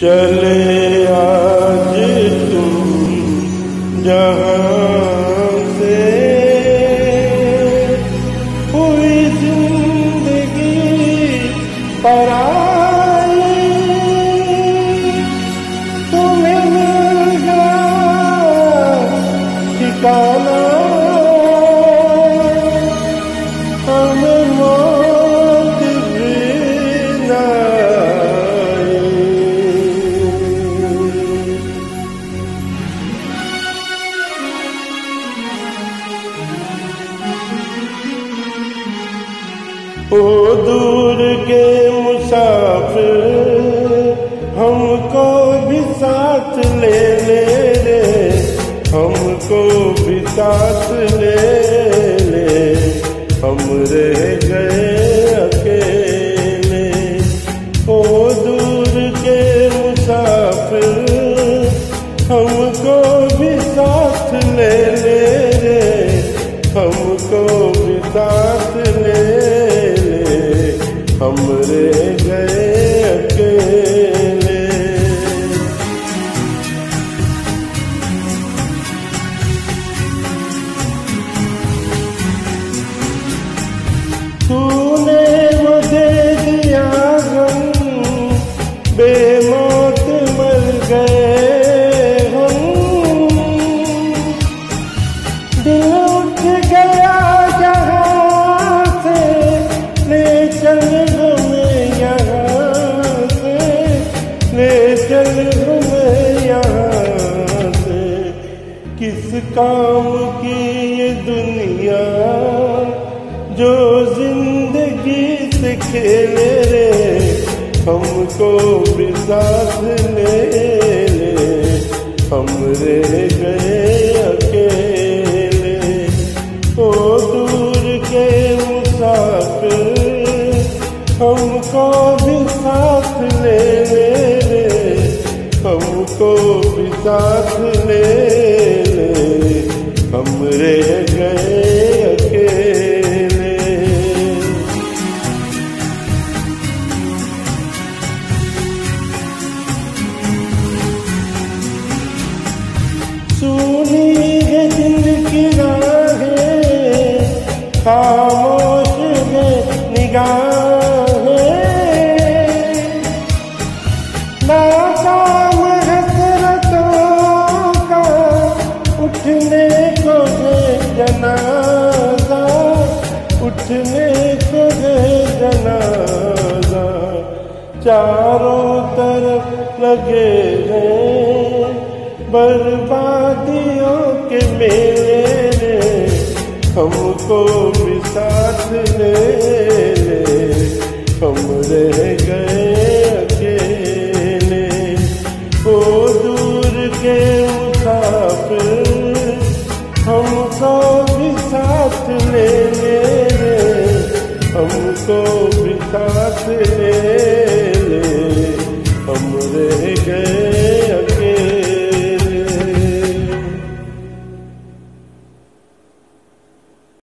चले आज तुम जहाँ से हुई ज़िंदगी पराई तुम्हें ठिकाना ओ दूर के मुसाफिर, हमको भी साथ ले ले रे, हमको भी साथ ले ले, हम रह गए अकेले। ओ दूर के मुसाफिर, हमको भी साथ ले ले रे, हमको भी साथ ले हम गए यहाँ ले चल हमें यहाँ किस काम की ये दुनिया जो ज़िंदगी से खेले रे हमको भी साथ ले ले हम रह गए हमको भी साथ ले ले रे हमको भी साथ ले ले। हम रह गए अकेले। सुनी है दिल की राहें को है जनाजा, उठने को है जनाजा। चारों तरफ़ लगे हैं बर्बादियों के मेले हमको भी साथ ले ले, हम रह गए हमको भी साथ ले